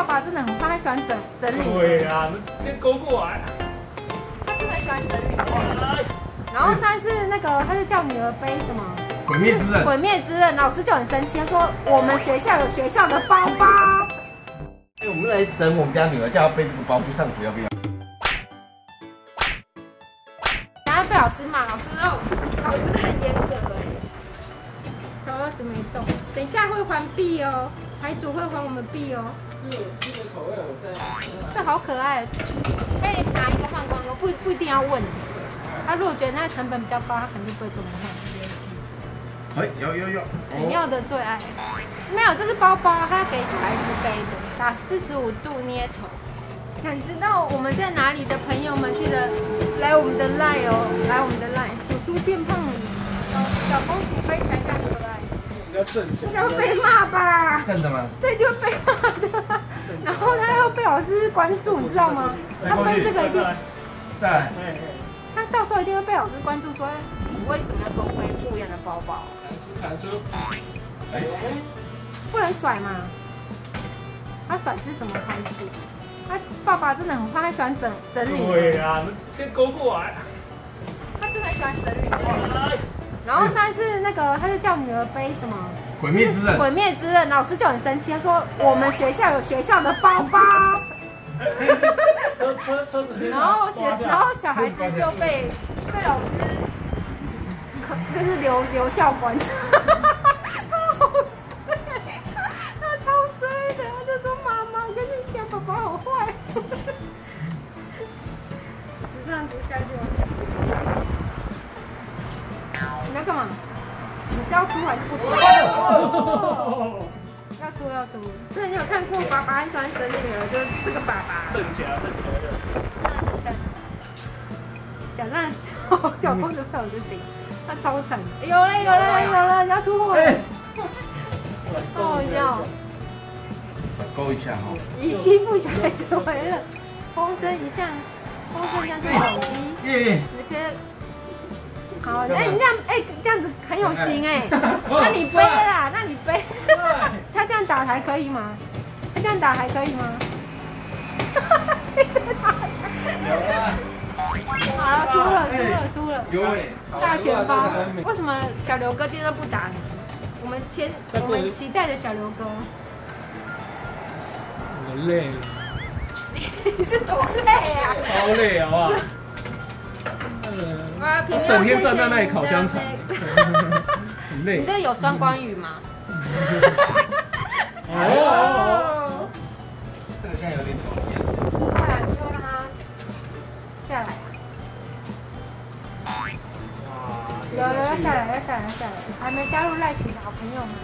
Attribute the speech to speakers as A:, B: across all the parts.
A: 爸爸真的很怕，他喜欢整整理。
B: 对呀，先勾过来。
A: 他真的很喜欢整理。然后上次那个，他就叫女儿背什么？
C: 鬼灭之刃。
A: 鬼灭之刃，老师就很生气，他说我们学校有学校的包包。
C: 哎，我们来整我们家女儿，叫她背这个包去上学，要不要？
A: 然后被老师骂，老师哦，老师很严格哎。然后二十没动，等一下会还币哦，牌主会还我们币哦。
B: 这
A: 好可爱，可以拿一个换光光，不不一定要问。他如果觉得那个成本比较高，他肯定不会这么换。
C: 哎，有有有。
A: 很要的最爱。没有，这是包包，他给小孩子背的，打四十五度捏头。想知道我们在哪里的朋友们，记得来我们的 line 哦，来我们的 line。图书变胖了，小公主背起来更可爱。
B: 比较正。
A: 这要被骂吧？
C: 真的吗？
A: 对，就被骂的。然后他又被老师关注，你知道吗？他背这个一定。
C: 对。
A: 他到时候一定会被老师关注，说你为什么要给我背不一样的包包？
B: 看出，
A: 哎，不能甩吗？他甩是什么开始？他爸爸真的很坏，他喜欢整整理。
B: 对呀，先勾过来。
A: 他真的很喜欢整理。然后上一次那个，他就叫女儿背什么？
C: 毁灭之刃。
A: 毁灭之刃，老师就很生气，他说我们学校有学校的包包。
B: 车车车子，
A: 然后学，然后小孩子就被被老师，可就是留留校观察，他好衰，他超衰的，他就说妈妈，我跟你讲，爸爸好坏，直上直下就。你要干嘛？你是要出还是不出？要出要出，所以你有看过爸爸很喜欢整理女儿，就是这个爸爸。
B: 正假正合的。
A: 想让小小公主看我就顶，他超惨。有了有了有了，要出货了。哦要。
C: 勾一下哈。
A: 以欺负小孩子为乐，风声一向，风声像是手机。耶。只可。好，那你这样，哎，这样子很有心哎。那你背啦，那你背。他这样打还可以吗？他这样打还可以吗？好了，出了，出了，出了。
C: 有哎。
A: 大钱包。为什么小刘哥今天都不打你？我们前，我们期待的小刘哥。
B: 我累。
A: 你是多累啊？
B: 超累好不好？整天站在那里烤香肠，很累。
A: 你这有双关语吗？
C: 哦，这个现在有点讨厌。
A: 快，就让它下来。有有要下来，要下来，要下来。还没加入赖群的好朋友们，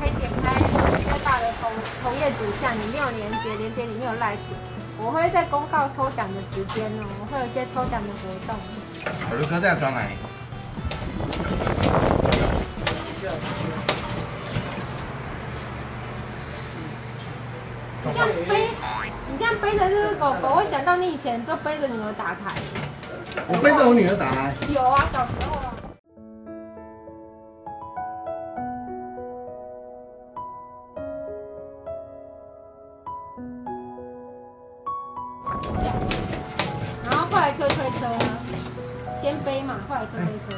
A: 可以点开最大的同同页主项，里面有连接，连接里面有赖群。我会在公告抽奖的时间哦，我会有一些抽奖的活动。
C: 小刘哥这样装来。
A: 你这样背，你这样背着这个狗狗，我想到你以前都背着女儿打台。
C: 我背着我女儿打台。
A: 有啊，小时候啊。然后后来推推车，先背嘛，后来推推车。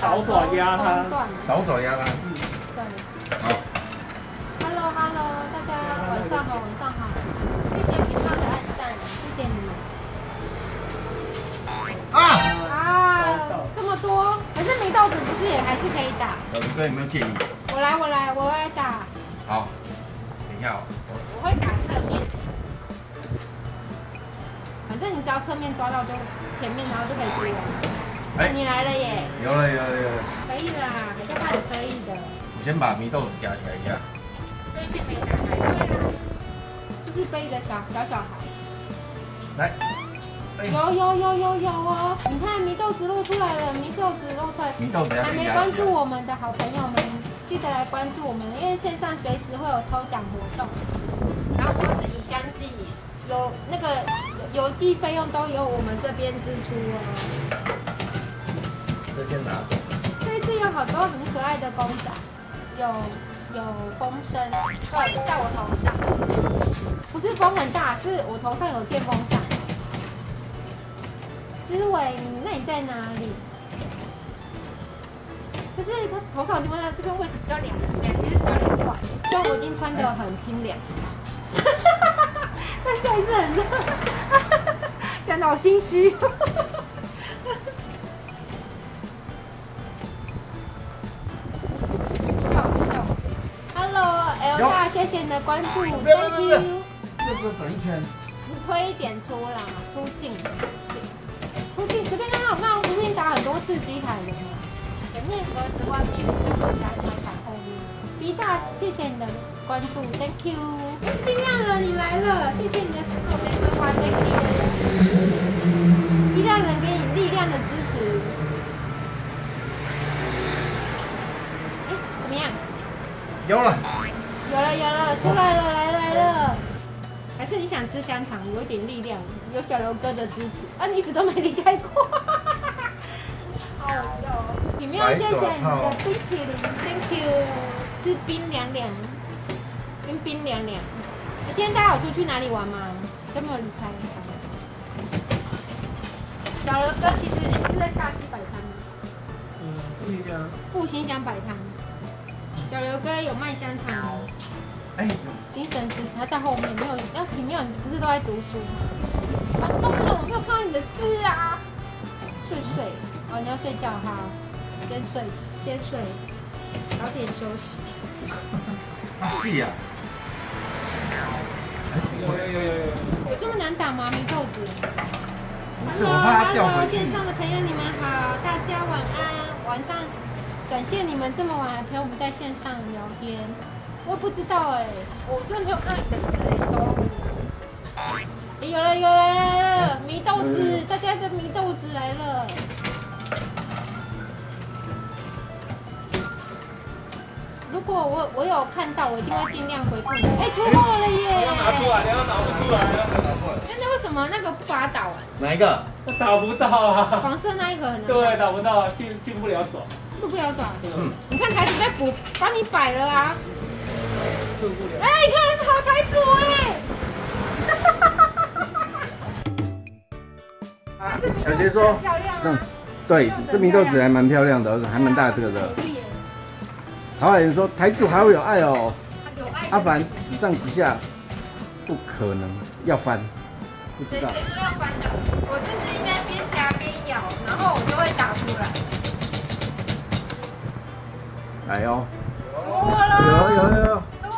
B: 倒爪压它。
C: 倒爪压它。
A: 嗯，对。好。Hello，Hello，大家晚上好，晚上好。谢谢平胖的爱赞，谢谢你们。啊啊！这么多，可是米豆子不是也还是可以打？
C: 小刘哥有没有建议？
A: 我来，我来，我来打。
C: 好，等一下。
A: 我会打侧面。反正你只要侧面抓到就前面，然后就可以出了。哎，你来了耶！
C: 有了有了有了。
A: 可以啦，还在怕你可以的。
C: 我先把米豆子夹起来一下。
A: 背片没打开，对啦。就是背一个小小小孩。
C: 来。
A: 有有有有有哦！你看米豆子露出来了，米豆子露出来。
C: 米豆子
A: 还没关注我们的好朋友们，记得来关注我们，因为线上随时会有抽奖活动，然后都是以相寄，有那个邮寄费用都由我们这边支出哦。
C: 这先拿走。
A: 这一次有好多很可爱的公仔，有有风声，对，在我头上。不是风很大，是我头上有电风扇。思维，那你在哪里？可是他头上电风扇这边位置比较凉，凉其实比较凉快。虽然我已经穿的很清凉，但是还是很热，感到心虚。笑笑，Hello，L 大，谢谢你的关注，Thank you。
C: 这个转一圈，
A: 你推一点出啦，出镜，出镜，随便看看，那我不是已经打很多次机台了吗？前面和十万米就后面。B 大，谢谢你的关注，Thank you。哎冰亮人你来了，谢谢你的石头玫瑰花，Thank you。一大人给你力量的支持。哎，怎么样？
C: 有了，
A: 有了有了，出来了，来了来了。还是你想吃香肠，有一点力量，有小刘哥的支持啊！你一直都没离开过，好有。你们要谢谢你的冰淇淋，Thank you。吃冰凉凉，冰冰凉凉。你今天大家有出去哪里玩吗？都没有离开？小刘哥其实是在大溪摆摊吗？
B: 嗯，复兴乡。
A: 复兴乡摆摊。小刘哥有卖香肠。哎，精神支持，他在后面没有，那平妙你不是都在读书？啊，中午我没有看到你的字啊。睡睡，哦，你要睡觉哈，先睡，先睡，早点休息。
C: 是呀。
B: 有有有有有。
A: 有这么难打吗？没豆子。
C: Hello，Hello，
A: 线上的朋友你们好，大家晚安，晚上感谢你们这么晚还陪我们在线上聊天。我也不知道哎，我真的没有看你的字，sorry。有了有了来了，米豆子，大家的米豆子来了。果我我有看到，我一定会尽量回复你。哎，出货了耶！
B: 要拿出来，你要拿不出来要！
C: 拿出来。
A: 但是为什么那个不把它打完？
C: 哪一个？
B: 打不到啊。
A: 黄色那一盒呢？
B: 对，打不到，进进不了手。
A: 进不了手。嗯。你看台子在补，帮你摆了啊。哎，你看好台主
C: 哎！小杰说：“嗯，对，这名豆子还蛮漂亮的，还蛮大个的。”陶海人说：“台柱还会有爱哦。”阿凡指上指下，不可能要翻，
A: 不知道。谁说要翻的？我这是应该边夹边咬，然后我就会打出来。
C: 来哦！
A: 有
C: 有有。
B: 了，抓